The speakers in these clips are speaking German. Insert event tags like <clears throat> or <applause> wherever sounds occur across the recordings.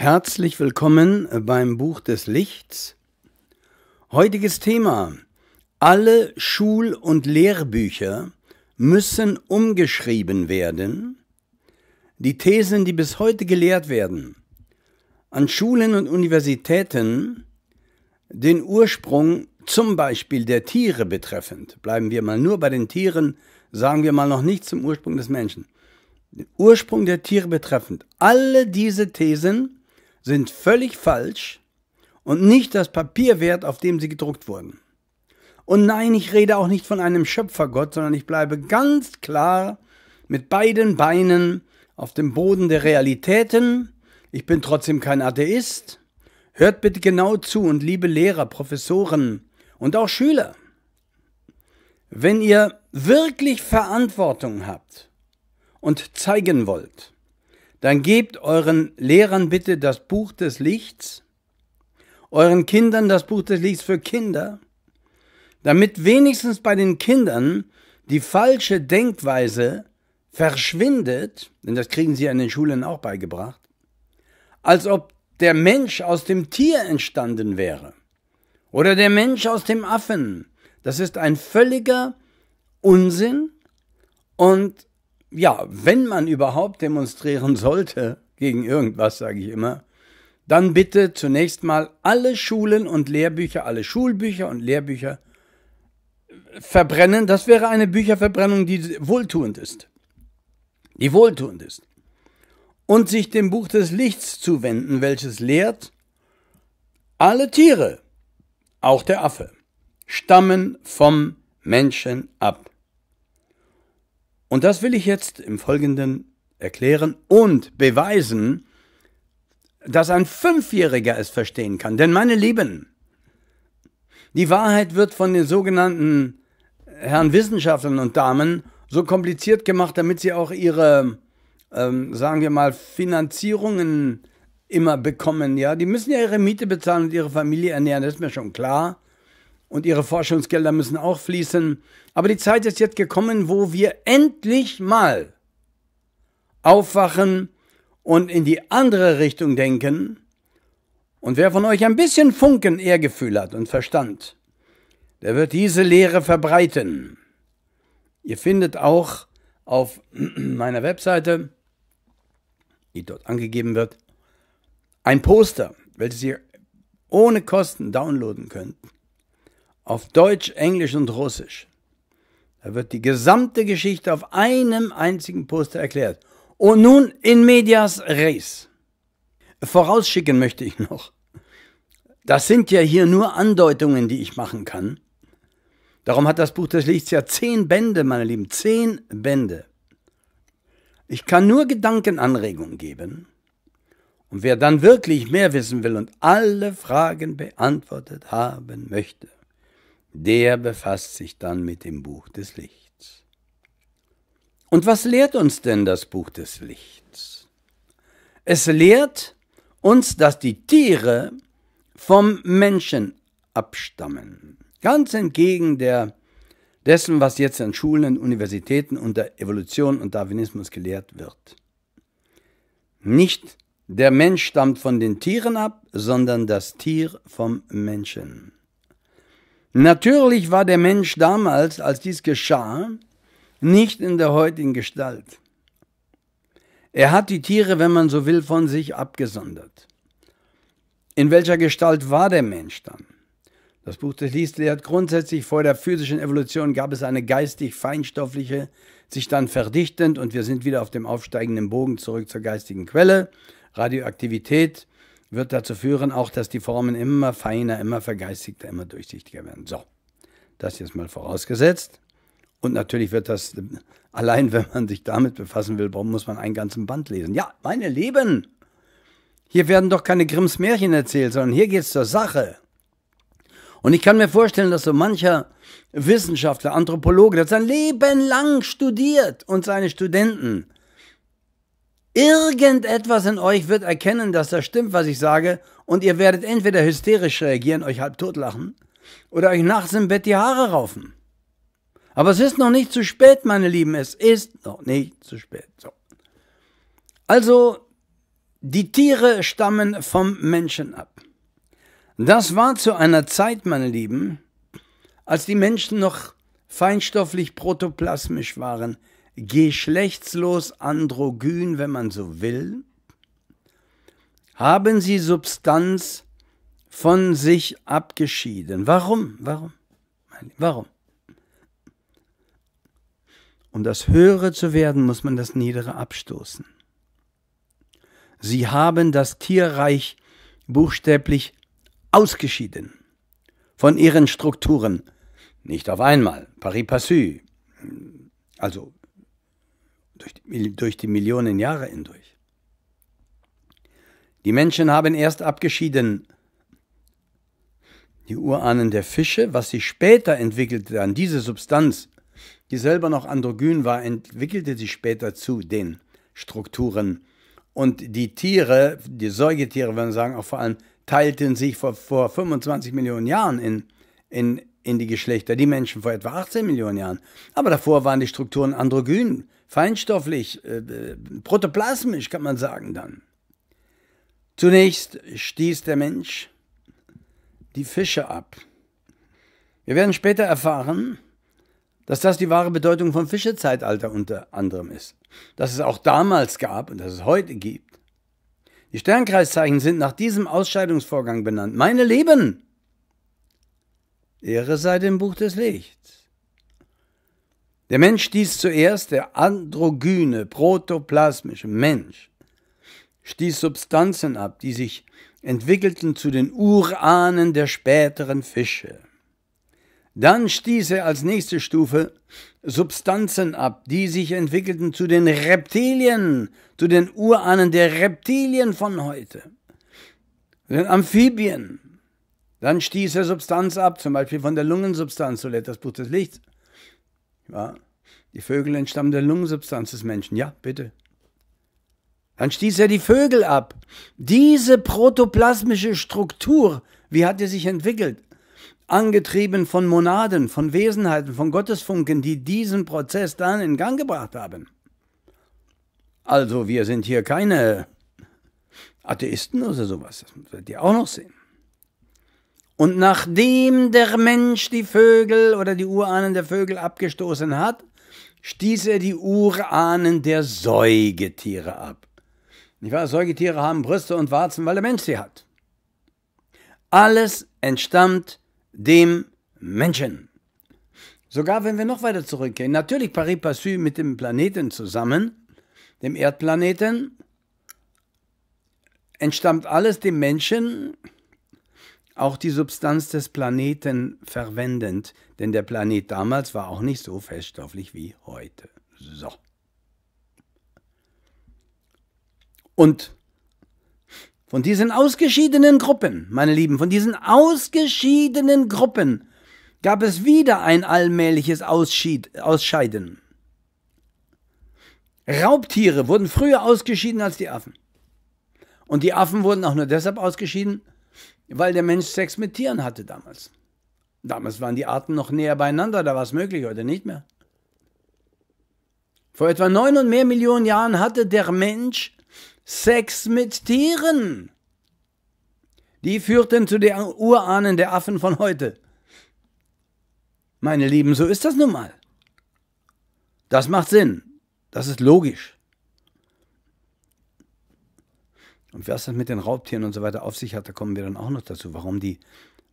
Herzlich willkommen beim Buch des Lichts. Heutiges Thema. Alle Schul- und Lehrbücher müssen umgeschrieben werden. Die Thesen, die bis heute gelehrt werden, an Schulen und Universitäten, den Ursprung zum Beispiel der Tiere betreffend, bleiben wir mal nur bei den Tieren, sagen wir mal noch nicht zum Ursprung des Menschen, den Ursprung der Tiere betreffend, alle diese Thesen sind völlig falsch und nicht das Papier wert, auf dem sie gedruckt wurden. Und nein, ich rede auch nicht von einem Schöpfergott, sondern ich bleibe ganz klar mit beiden Beinen auf dem Boden der Realitäten. Ich bin trotzdem kein Atheist. Hört bitte genau zu und liebe Lehrer, Professoren und auch Schüler. Wenn ihr wirklich Verantwortung habt und zeigen wollt, dann gebt euren Lehrern bitte das Buch des Lichts, euren Kindern das Buch des Lichts für Kinder, damit wenigstens bei den Kindern die falsche Denkweise verschwindet, denn das kriegen sie an den Schulen auch beigebracht, als ob der Mensch aus dem Tier entstanden wäre oder der Mensch aus dem Affen. Das ist ein völliger Unsinn und ja, wenn man überhaupt demonstrieren sollte gegen irgendwas, sage ich immer, dann bitte zunächst mal alle Schulen und Lehrbücher, alle Schulbücher und Lehrbücher verbrennen. Das wäre eine Bücherverbrennung, die wohltuend ist. Die wohltuend ist. Und sich dem Buch des Lichts zuwenden, welches lehrt, alle Tiere, auch der Affe, stammen vom Menschen ab. Und das will ich jetzt im Folgenden erklären und beweisen, dass ein Fünfjähriger es verstehen kann. Denn meine Lieben, die Wahrheit wird von den sogenannten Herren Wissenschaftlern und Damen so kompliziert gemacht, damit sie auch ihre, ähm, sagen wir mal, Finanzierungen immer bekommen. Ja, die müssen ja ihre Miete bezahlen und ihre Familie ernähren, das ist mir schon klar und ihre Forschungsgelder müssen auch fließen. Aber die Zeit ist jetzt gekommen, wo wir endlich mal aufwachen und in die andere Richtung denken. Und wer von euch ein bisschen Funken Ehrgefühl hat und Verstand, der wird diese Lehre verbreiten. Ihr findet auch auf <clears throat> meiner Webseite, die dort angegeben wird, ein Poster, welches ihr ohne Kosten downloaden könnt auf Deutsch, Englisch und Russisch. Da wird die gesamte Geschichte auf einem einzigen Poster erklärt. Und nun in medias res. Vorausschicken möchte ich noch. Das sind ja hier nur Andeutungen, die ich machen kann. Darum hat das Buch des Lichts ja zehn Bände, meine Lieben, zehn Bände. Ich kann nur Gedankenanregungen geben. Und wer dann wirklich mehr wissen will und alle Fragen beantwortet haben möchte, der befasst sich dann mit dem Buch des Lichts. Und was lehrt uns denn das Buch des Lichts? Es lehrt uns, dass die Tiere vom Menschen abstammen. Ganz entgegen der, dessen, was jetzt an Schulen und Universitäten unter Evolution und Darwinismus gelehrt wird. Nicht der Mensch stammt von den Tieren ab, sondern das Tier vom Menschen. Natürlich war der Mensch damals, als dies geschah, nicht in der heutigen Gestalt. Er hat die Tiere, wenn man so will, von sich abgesondert. In welcher Gestalt war der Mensch dann? Das Buch des Liest lehrt grundsätzlich, vor der physischen Evolution gab es eine geistig-feinstoffliche, sich dann verdichtend und wir sind wieder auf dem aufsteigenden Bogen zurück zur geistigen Quelle, Radioaktivität, wird dazu führen, auch dass die Formen immer feiner, immer vergeistigter, immer durchsichtiger werden. So, das jetzt mal vorausgesetzt. Und natürlich wird das, allein wenn man sich damit befassen will, muss man einen ganzen Band lesen. Ja, meine Lieben, hier werden doch keine Grimms Märchen erzählt, sondern hier geht es zur Sache. Und ich kann mir vorstellen, dass so mancher Wissenschaftler, Anthropologe, das sein Leben lang studiert und seine Studenten Irgendetwas in euch wird erkennen, dass das stimmt, was ich sage, und ihr werdet entweder hysterisch reagieren, euch halb totlachen, oder euch nachts im Bett die Haare raufen. Aber es ist noch nicht zu spät, meine Lieben, es ist noch nicht zu spät. So. Also, Die Tiere stammen vom Menschen ab. Das war zu einer Zeit, meine Lieben, als die Menschen noch feinstofflich protoplasmisch waren, geschlechtslos androgyn, wenn man so will, haben sie Substanz von sich abgeschieden. Warum? Warum? Warum? Um das Höhere zu werden, muss man das Niedere abstoßen. Sie haben das Tierreich buchstäblich ausgeschieden von ihren Strukturen. Nicht auf einmal, pari passu, also durch die, durch die Millionen Jahre hindurch. Die Menschen haben erst abgeschieden die Urahnen der Fische, was sich später entwickelte, dann diese Substanz, die selber noch androgyn war, entwickelte sich später zu den Strukturen. Und die Tiere, die Säugetiere, wenn wir sagen, auch vor allem, teilten sich vor, vor 25 Millionen Jahren in, in, in die Geschlechter, die Menschen vor etwa 18 Millionen Jahren. Aber davor waren die Strukturen androgyn, feinstofflich, äh, protoplasmisch, kann man sagen dann. Zunächst stieß der Mensch die Fische ab. Wir werden später erfahren, dass das die wahre Bedeutung vom Fischezeitalter unter anderem ist. Dass es auch damals gab und dass es heute gibt. Die Sternkreiszeichen sind nach diesem Ausscheidungsvorgang benannt. Meine Lieben! Ehre sei dem Buch des Lichts. Der Mensch stieß zuerst, der androgyne, protoplasmische Mensch, stieß Substanzen ab, die sich entwickelten zu den Urahnen der späteren Fische. Dann stieß er als nächste Stufe Substanzen ab, die sich entwickelten zu den Reptilien, zu den Urahnen der Reptilien von heute, den Amphibien. Dann stieß er Substanz ab, zum Beispiel von der Lungensubstanz, so lädt das Buch des Lichts. Ja, die Vögel entstammen der Lungensubstanz des Menschen. Ja, bitte. Dann stieß er die Vögel ab. Diese protoplasmische Struktur, wie hat er sich entwickelt? Angetrieben von Monaden, von Wesenheiten, von Gottesfunken, die diesen Prozess dann in Gang gebracht haben. Also wir sind hier keine Atheisten oder sowas, das werdet ihr auch noch sehen. Und nachdem der Mensch die Vögel oder die Urahnen der Vögel abgestoßen hat, stieß er die Urahnen der Säugetiere ab. Nicht wahr? Säugetiere haben Brüste und Warzen, weil der Mensch sie hat. Alles entstammt dem Menschen. Sogar wenn wir noch weiter zurückgehen, natürlich pari passu mit dem Planeten zusammen, dem Erdplaneten, entstammt alles dem Menschen, auch die Substanz des Planeten verwendend, denn der Planet damals war auch nicht so feststofflich wie heute. So. Und von diesen ausgeschiedenen Gruppen, meine Lieben, von diesen ausgeschiedenen Gruppen gab es wieder ein allmähliches Ausschied, Ausscheiden. Raubtiere wurden früher ausgeschieden als die Affen. Und die Affen wurden auch nur deshalb ausgeschieden, weil der Mensch Sex mit Tieren hatte damals. Damals waren die Arten noch näher beieinander, da war es möglich, heute nicht mehr. Vor etwa neun und mehr Millionen Jahren hatte der Mensch Sex mit Tieren. Die führten zu den Urahnen der Affen von heute. Meine Lieben, so ist das nun mal. Das macht Sinn. Das ist logisch. Und was das mit den Raubtieren und so weiter auf sich hat, da kommen wir dann auch noch dazu, warum die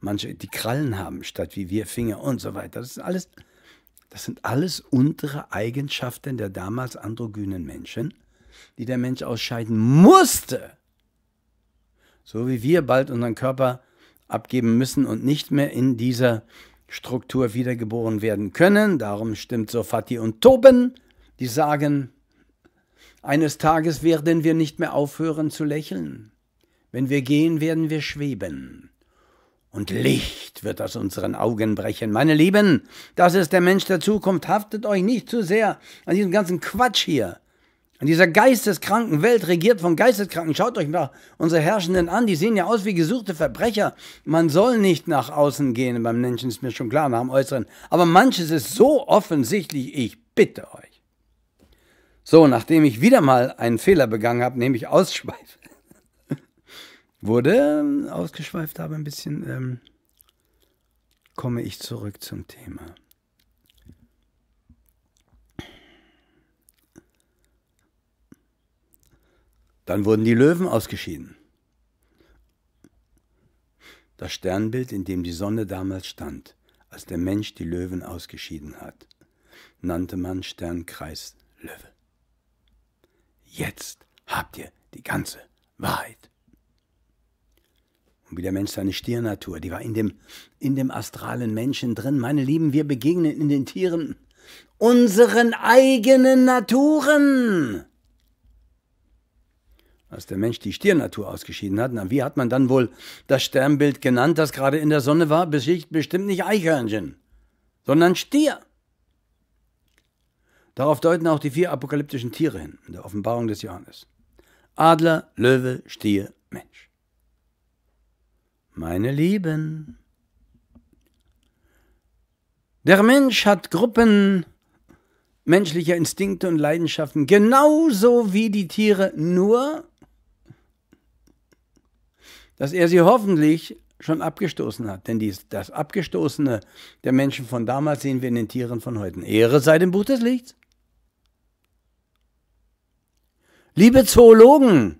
manche die Krallen haben statt wie wir Finger und so weiter. Das ist alles, das sind alles untere Eigenschaften der damals androgynen Menschen die der Mensch ausscheiden musste, so wie wir bald unseren Körper abgeben müssen und nicht mehr in dieser Struktur wiedergeboren werden können. Darum stimmt so Fatih und Toben, die sagen, eines Tages werden wir nicht mehr aufhören zu lächeln. Wenn wir gehen, werden wir schweben. Und Licht wird aus unseren Augen brechen. Meine Lieben, das ist der Mensch der Zukunft. Haftet euch nicht zu sehr an diesem ganzen Quatsch hier. In dieser geisteskranken Welt, regiert von Geisteskranken, schaut euch mal unsere Herrschenden an, die sehen ja aus wie gesuchte Verbrecher. Man soll nicht nach außen gehen, beim Menschen ist mir schon klar, nach dem Äußeren. Aber manches ist so offensichtlich, ich bitte euch. So, nachdem ich wieder mal einen Fehler begangen habe, nämlich ausschweife, <laughs> wurde ähm, ausgeschweift, aber ein bisschen ähm, komme ich zurück zum Thema. Dann wurden die Löwen ausgeschieden. Das Sternbild, in dem die Sonne damals stand, als der Mensch die Löwen ausgeschieden hat, nannte man Sternkreis Löwe. Jetzt habt ihr die ganze Wahrheit. Und wie der Mensch seine Stiernatur, die war in dem, in dem astralen Menschen drin. Meine Lieben, wir begegnen in den Tieren unseren eigenen Naturen als der Mensch die Stiernatur ausgeschieden hat, na, wie hat man dann wohl das Sternbild genannt, das gerade in der Sonne war? Bestimmt nicht Eichhörnchen, sondern Stier. Darauf deuten auch die vier apokalyptischen Tiere hin, in der Offenbarung des Johannes. Adler, Löwe, Stier, Mensch. Meine Lieben, der Mensch hat Gruppen menschlicher Instinkte und Leidenschaften, genauso wie die Tiere, nur dass er sie hoffentlich schon abgestoßen hat. Denn dies, das Abgestoßene der Menschen von damals sehen wir in den Tieren von heute. Ehre sei dem Buch des Lichts. Liebe Zoologen,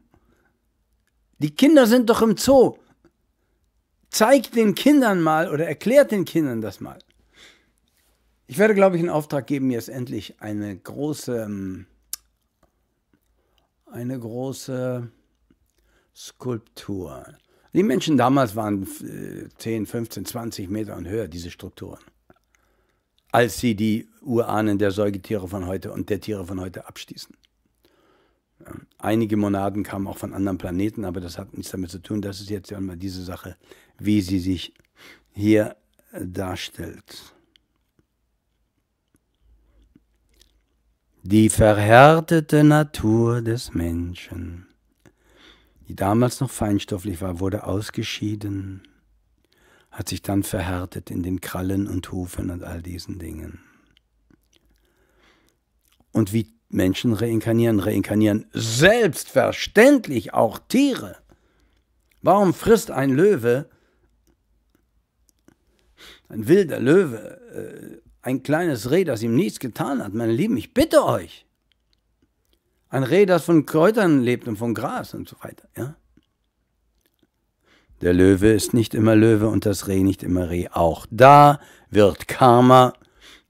die Kinder sind doch im Zoo. Zeigt den Kindern mal oder erklärt den Kindern das mal. Ich werde, glaube ich, in Auftrag geben, jetzt endlich eine große, ähm, eine große Skulptur die Menschen damals waren 10, 15, 20 Meter und höher, diese Strukturen, als sie die Urahnen der Säugetiere von heute und der Tiere von heute abstießen. Einige Monaden kamen auch von anderen Planeten, aber das hat nichts damit zu tun. Das ist jetzt ja mal diese Sache, wie sie sich hier darstellt. Die verhärtete Natur des Menschen die damals noch feinstofflich war, wurde ausgeschieden, hat sich dann verhärtet in den Krallen und Hufen und all diesen Dingen. Und wie Menschen reinkarnieren, reinkarnieren selbstverständlich auch Tiere. Warum frisst ein Löwe, ein wilder Löwe, äh, ein kleines Reh, das ihm nichts getan hat? Meine Lieben, ich bitte euch. Ein Reh, das von Kräutern lebt und von Gras und so weiter. Ja? Der Löwe ist nicht immer Löwe und das Reh nicht immer Reh. Auch da wird Karma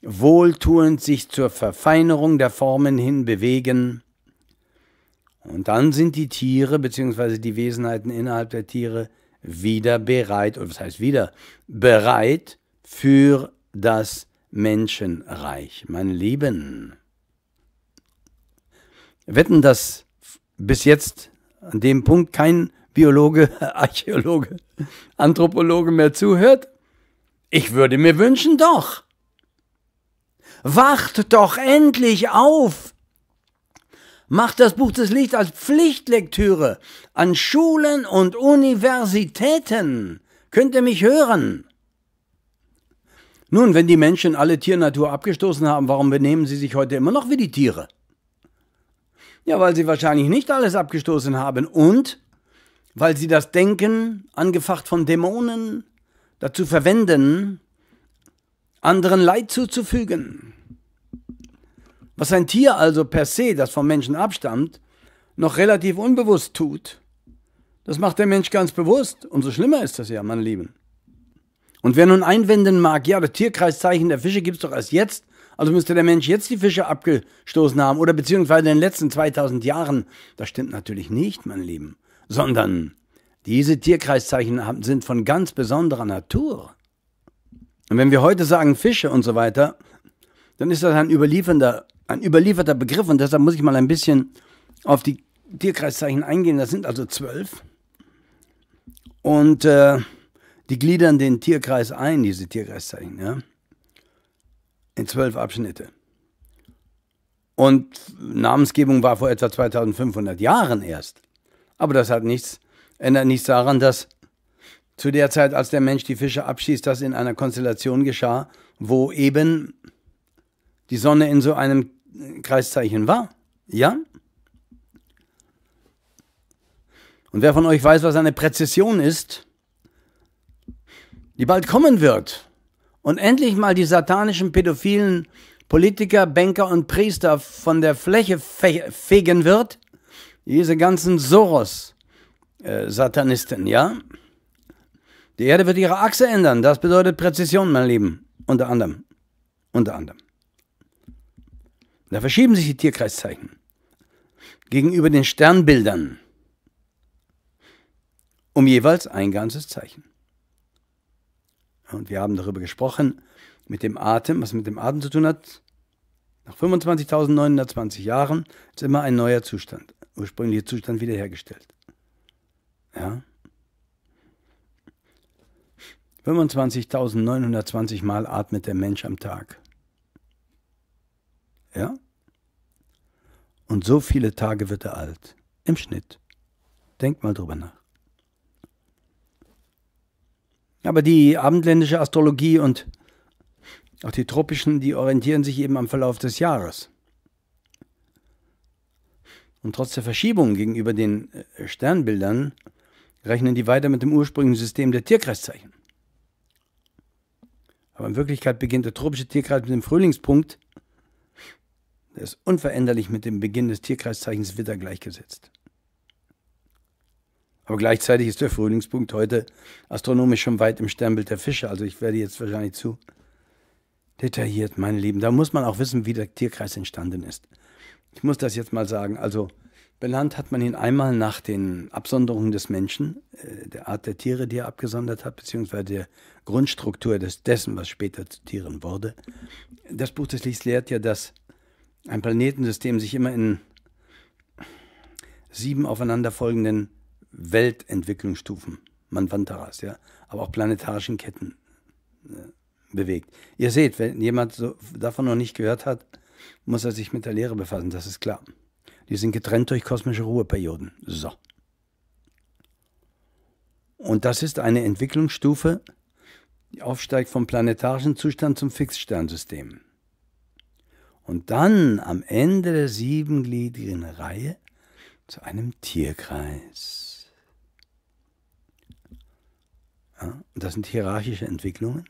wohltuend sich zur Verfeinerung der Formen hin bewegen. Und dann sind die Tiere bzw. die Wesenheiten innerhalb der Tiere wieder bereit, oder was heißt wieder, bereit für das Menschenreich. Meine Lieben, wetten, dass bis jetzt an dem Punkt kein Biologe, <laughs> Archäologe, Anthropologe mehr zuhört? Ich würde mir wünschen, doch. Wacht doch endlich auf! Macht das Buch des Lichts als Pflichtlektüre an Schulen und Universitäten. Könnt ihr mich hören? Nun, wenn die Menschen alle Tiernatur abgestoßen haben, warum benehmen sie sich heute immer noch wie die Tiere? Ja, weil sie wahrscheinlich nicht alles abgestoßen haben und weil sie das Denken, angefacht von Dämonen, dazu verwenden, anderen Leid zuzufügen. Was ein Tier also per se, das vom Menschen abstammt, noch relativ unbewusst tut, das macht der Mensch ganz bewusst. Umso schlimmer ist das ja, meine Lieben. Und wer nun einwenden mag, ja, das Tierkreiszeichen der Fische gibt es doch erst jetzt, also müsste der Mensch jetzt die Fische abgestoßen haben oder beziehungsweise in den letzten 2000 Jahren. Das stimmt natürlich nicht, mein Lieben, sondern diese Tierkreiszeichen sind von ganz besonderer Natur. Und wenn wir heute sagen Fische und so weiter, dann ist das ein überliefernder, ein überlieferter Begriff und deshalb muss ich mal ein bisschen auf die Tierkreiszeichen eingehen. Das sind also zwölf. Und äh, die gliedern den Tierkreis ein, diese Tierkreiszeichen. Ja? in zwölf Abschnitte. Und Namensgebung war vor etwa 2500 Jahren erst. Aber das hat nichts, ändert nichts daran, dass zu der Zeit, als der Mensch die Fische abschießt, das in einer Konstellation geschah, wo eben die Sonne in so einem Kreiszeichen war. Ja? Und wer von euch weiß, was eine Präzession ist, die bald kommen wird und endlich mal die satanischen pädophilen Politiker, Banker und Priester von der Fläche fe fegen wird, diese ganzen Soros-Satanisten, äh, ja? Die Erde wird ihre Achse ändern. Das bedeutet Präzision, mein Lieben. Unter anderem. Unter anderem. Da verschieben sich die Tierkreiszeichen gegenüber den Sternbildern um jeweils ein ganzes Zeichen. Und wir haben darüber gesprochen, mit dem Atem, was mit dem Atem zu tun hat. Nach 25.920 Jahren ist immer ein neuer Zustand, ursprünglicher Zustand wiederhergestellt. Ja? 25.920 Mal atmet der Mensch am Tag. Ja? Und so viele Tage wird er alt. Im Schnitt. Denkt mal drüber nach. Aber die abendländische Astrologie und auch die tropischen, die orientieren sich eben am Verlauf des Jahres. Und trotz der Verschiebung gegenüber den äh, Sternbildern rechnen die weiter mit dem ursprünglichen System der Tierkreiszeichen. Aber in Wirklichkeit beginnt der tropische Tierkreis mit dem Frühlingspunkt. Der ist unveränderlich mit dem Beginn des Tierkreiszeichens Witter gleichgesetzt. Aber gleichzeitig ist der Frühlingspunkt heute astronomisch schon weit im Sternbild der Fische. Also ich werde jetzt wahrscheinlich zu detailliert, meine Lieben. Da muss man auch wissen, wie der Tierkreis entstanden ist. Ich muss das jetzt mal sagen. Also benannt hat man ihn einmal nach den Absonderungen des Menschen, äh, der Art der Tiere, die er abgesondert hat, beziehungsweise der Grundstruktur des, dessen, was später zu Tieren wurde. Das Buch des Lichts lehrt ja, dass ein Planetensystem sich immer in sieben aufeinanderfolgenden Weltentwicklungsstufen, Manvantaras, ja, aber auch planetarischen Ketten äh, bewegt. Ihr seht, wenn jemand so davon noch nicht gehört hat, muss er sich mit der Lehre befassen, das ist klar. Die sind getrennt durch kosmische Ruheperioden. So. Und das ist eine Entwicklungsstufe, die aufsteigt vom planetarischen Zustand zum Fixsternsystem. Und dann am Ende der siebengliedrigen Reihe zu einem Tierkreis. Ja, das sind hierarchische Entwicklungen,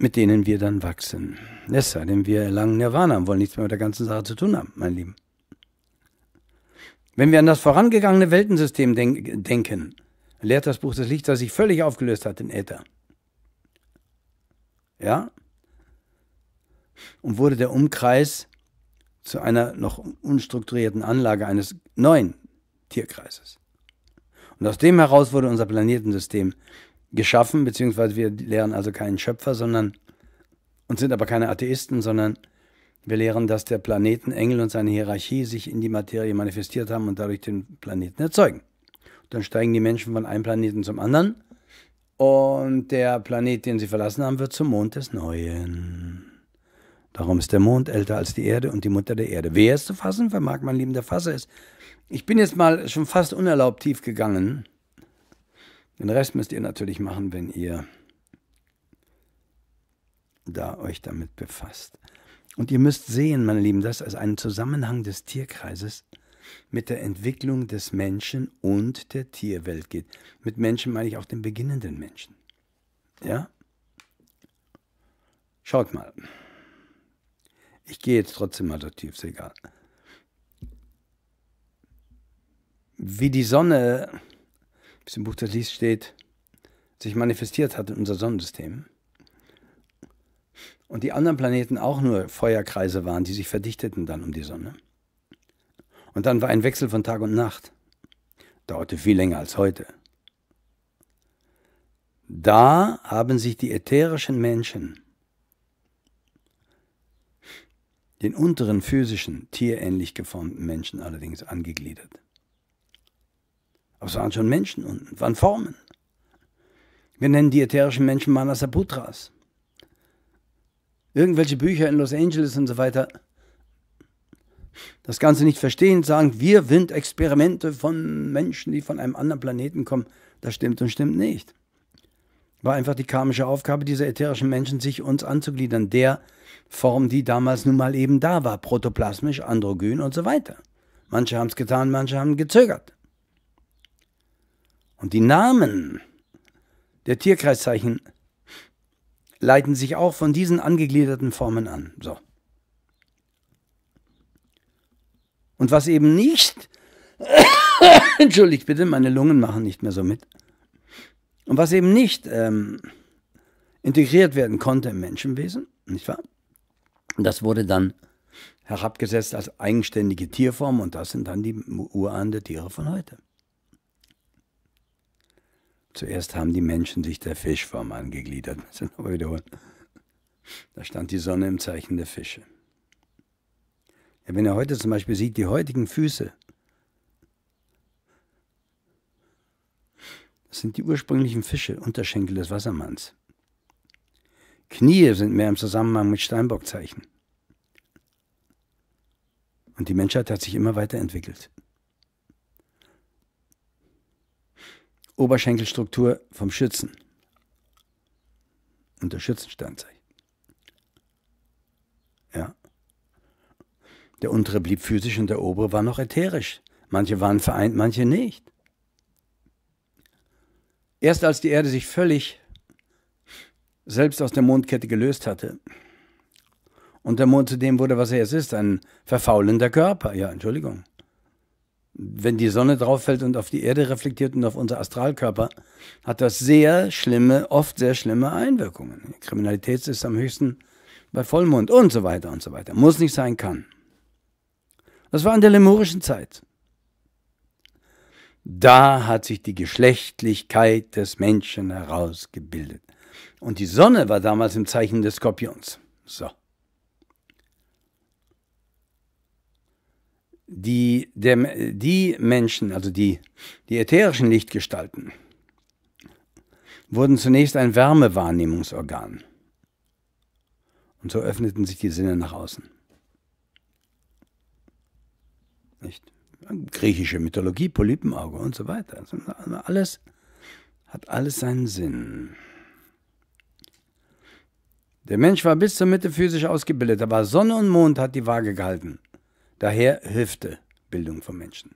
mit denen wir dann wachsen. Es sei denn, wir erlangen Nirvana und wollen nichts mehr mit der ganzen Sache zu tun haben, mein Lieben. Wenn wir an das vorangegangene Weltensystem denk denken, lehrt das Buch des Lichts, das sich völlig aufgelöst hat in Äther. Ja? Und wurde der Umkreis zu einer noch unstrukturierten Anlage eines neuen Tierkreises. Und aus dem heraus wurde unser Planetensystem geschaffen, beziehungsweise wir lehren also keinen Schöpfer, sondern und sind aber keine Atheisten, sondern wir lehren, dass der Planetenengel und seine Hierarchie sich in die Materie manifestiert haben und dadurch den Planeten erzeugen. Dann steigen die Menschen von einem Planeten zum anderen und der Planet, den sie verlassen haben, wird zum Mond des Neuen. Darum ist der Mond älter als die Erde und die Mutter der Erde. Wer es zu fassen vermag, mein liebender Fasser, ist ich bin jetzt mal schon fast unerlaubt tief gegangen. Den Rest müsst ihr natürlich machen, wenn ihr da euch damit befasst. Und ihr müsst sehen, meine Lieben, dass es einen Zusammenhang des Tierkreises mit der Entwicklung des Menschen und der Tierwelt geht. Mit Menschen meine ich auch den beginnenden Menschen. Ja? Schaut mal. Ich gehe jetzt trotzdem mal so tief, ist egal. wie die Sonne, es im Buch des Lichts steht, sich manifestiert hat in unser Sonnensystem und die anderen Planeten auch nur Feuerkreise waren, die sich verdichteten dann um die Sonne. Und dann war ein Wechsel von Tag und Nacht. Dauerte viel länger als heute. Da haben sich die ätherischen Menschen den unteren physischen, tierähnlich geformten Menschen allerdings angegliedert. Aber es waren schon Menschen und waren Formen. Wir nennen die ätherischen Menschen Manasaputras. Irgendwelche Bücher in Los Angeles und so weiter das Ganze nicht verstehen, sagen, wir sind Experimente von Menschen, die von einem anderen Planeten kommen. Das stimmt und stimmt nicht. War einfach die karmische Aufgabe dieser ätherischen Menschen, sich uns anzugliedern, der Form, die damals nun mal eben da war, protoplasmisch, androgyn und so weiter. Manche haben es getan, manche haben gezögert. Und die Namen der Tierkreiszeichen leiten sich auch von diesen angegliederten Formen an. So. Und was eben nicht, <coughs> entschuldigt bitte, meine Lungen machen nicht mehr so mit. Und was eben nicht ähm, integriert werden konnte im Menschenwesen, nicht wahr? Das wurde dann herabgesetzt als eigenständige Tierform und das sind dann die Urahnen der Tiere von heute. Zuerst haben die Menschen sich der Fischform angegliedert. <laughs> Da stand die Sonne im Zeichen der Fische. Ja, wenn er heute zum Beispiel sieht, die heutigen Füße, das sind die ursprünglichen Fische, Unterschenkel des Wassermanns. Knie sind mehr im Zusammenhang mit Steinbockzeichen. Und die Menschheit hat sich immer weiterentwickelt. Oberschenkelstruktur vom Schützen. Und der Schützensternzeichen. Ja. Der untere blieb physisch und der obere war noch ätherisch. Manche waren vereint, manche nicht. Erst als die Erde sich völlig selbst aus der Mondkette gelöst hatte und der Mond zu dem wurde, was er jetzt ist, ein verfaulender Körper. Ja, Entschuldigung wenn die Sonne drauf fällt und auf die Erde reflektiert und auf unser Astralkörper, hat das sehr schlimme, oft sehr schlimme Einwirkungen. Kriminalität ist am höchsten bei Vollmond und so weiter und so weiter. Muss nicht sein, kann. Das war in der lemurischen Zeit. Da hat sich die Geschlechtlichkeit des Menschen herausgebildet. Und die Sonne war damals im Zeichen des Skorpions. So. Die, der, die Menschen, also die, die ätherischen Lichtgestalten, wurden zunächst ein Wärmewahrnehmungsorgan. Und so öffneten sich die Sinne nach außen. Nicht? Griechische Mythologie, Polypenauge und so weiter. Also alles hat alles seinen Sinn. Der Mensch war bis zur Mitte physisch ausgebildet, aber Sonne und Mond hat die Waage gehalten. Daher Hüfte, Bildung von Menschen.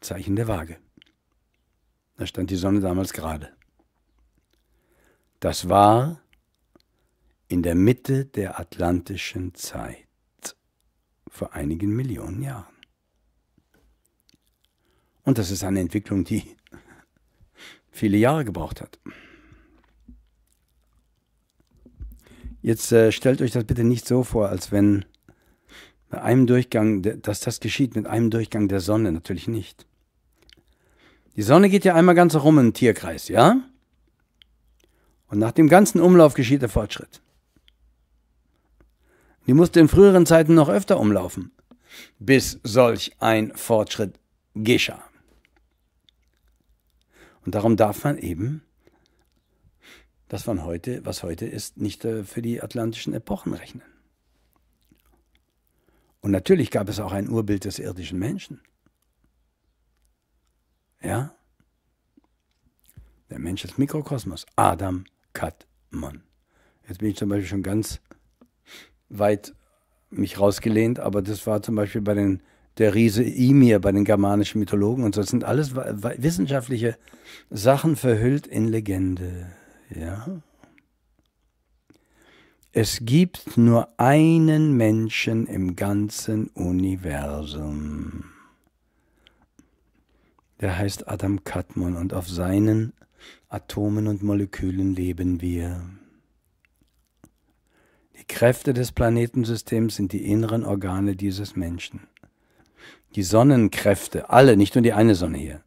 Zeichen der Waage. Da stand die Sonne damals gerade. Das war in der Mitte der atlantischen Zeit, vor einigen Millionen Jahren. Und das ist eine Entwicklung, die <laughs> viele Jahre gebraucht hat. Jetzt äh, stellt euch das bitte nicht so vor, als wenn bei einem Durchgang, dass das geschieht mit einem Durchgang der Sonne, natürlich nicht. Die Sonne geht ja einmal ganz herum im Tierkreis, ja? Und nach dem ganzen Umlauf geschieht der Fortschritt. Die musste in früheren Zeiten noch öfter umlaufen, bis solch ein Fortschritt geschah. Und darum darf man eben das von heute, was heute ist, nicht äh, für die atlantischen Epochen rechnen. Und natürlich gab es auch ein Urbild des irdischen Menschen. Ja? Der Mensch ist Mikrokosmos. Adam Katmon. Jetzt bin ich zum Beispiel schon ganz weit mich rausgelehnt, aber das war zum Beispiel bei den der Riese Ymir bei den germanischen Mythologen und so. Das sind alles wissenschaftliche Sachen verhüllt in Legende. Ja. Es gibt nur einen Menschen im ganzen Universum. Der heißt Adam Kadmon und auf seinen Atomen und Molekülen leben wir. Die Kräfte des Planetensystems sind die inneren Organe dieses Menschen. Die Sonnenkräfte, alle, nicht nur die eine Sonne hier,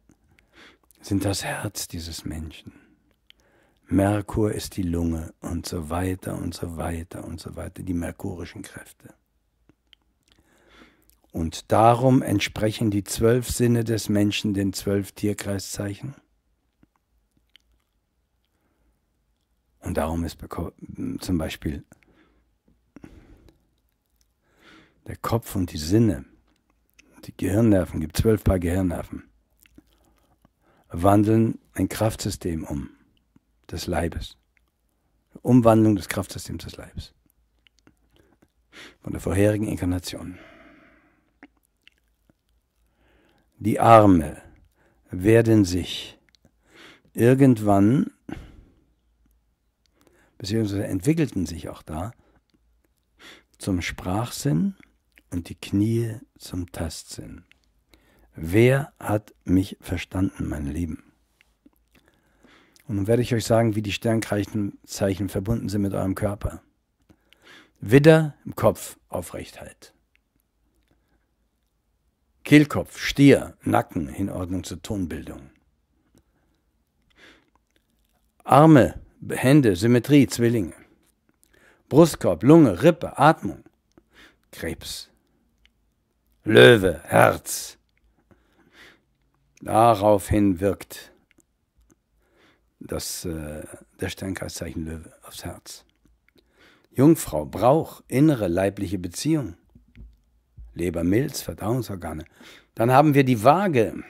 sind das Herz dieses Menschen. Merkur ist die Lunge und so weiter und so weiter und so weiter, die merkurischen Kräfte. Und darum entsprechen die zwölf Sinne des Menschen den zwölf Tierkreiszeichen. Und darum ist zum Beispiel der Kopf und die Sinne, die Gehirnnerven, gibt zwölf Paar Gehirnnerven, wandeln ein Kraftsystem um des Leibes. Umwandlung des Kraftsystems des Leibes. von der vorherigen Inkarnation. Die Arme werden sich irgendwann, beziehungsweise entwickelten sich auch da, zum Sprachsinn und die Knie zum Tastsinn. Wer hat mich verstanden, meine Lieben? Und nun werde ich euch sagen, wie die Sternzeichen verbunden sind mit eurem Körper. Widder im Kopf, Aufrechtheit. Kehlkopf, Stier, Nacken, Hinordnung zur Tonbildung. Arme, Hände, Symmetrie, Zwillinge. Brustkorb, Lunge, Rippe, Atmung, Krebs. Löwe, Herz. Daraufhin wirkt das, äh, der Sternkreiszeichen Löwe aufs Herz. Jungfrau, Brauch, innere leibliche Beziehung. Leber, Milz, Verdauungsorgane. Dann haben wir die Waage.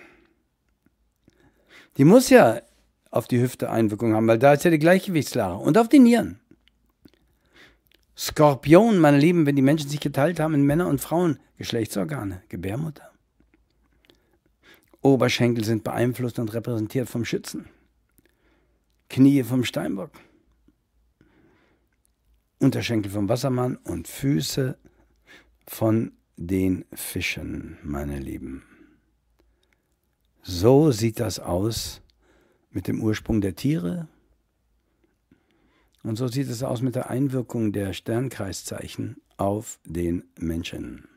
Die muss ja auf die Hüfte Einwirkung haben, weil da ist ja die Gleichgewichtslage. Und auf die Nieren. Skorpion, meine Lieben, wenn die Menschen sich geteilt haben in Männer und Frauen, Geschlechtsorgane, Gebärmutter. Oberschenkel sind beeinflusst und repräsentiert vom Schützen. Knie vom Steinbock. Unterschenkel vom Wassermann und Füße von den Fischen, meine Lieben. So sieht das aus mit dem Ursprung der Tiere. Und so sieht es aus mit der Einwirkung der Sternkreiszeichen auf den Menschen.